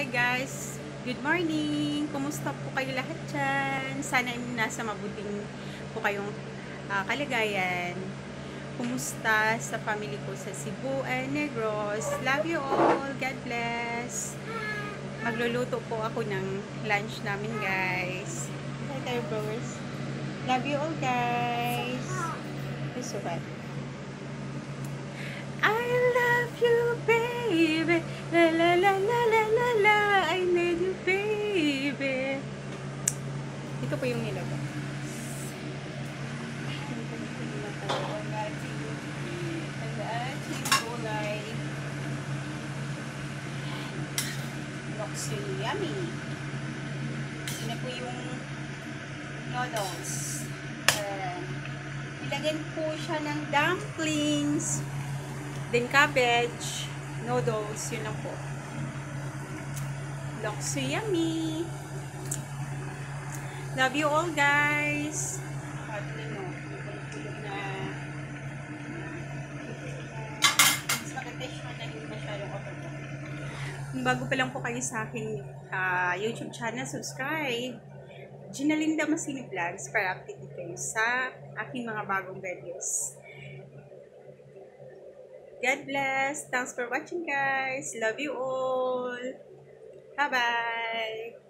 Hi guys, good morning! Kumusta po kayo lahat dyan? Sana nasa mabuting po kayong ah, kalagayan. Kumusta sa family ko sa Cebu and Negros? Love you all! God bless! Magluluto po ako ng lunch namin guys. Hi tayo bros. Love you all guys! It's Ito po yung nilagay. Looks yummy. Ito po yung noodles. Ayan. Nilagyan po siya ng dumplings. Then cabbage, noodles, yun lang po. Looks yummy. Love you all guys. Bago pa lang po kayo sa aking ah, YouTube channel, subscribe. Ginalinda Masini Vlogs para update kayo sa aking mga bagong videos. God bless. Thanks for watching, guys. Love you all. Bye-bye.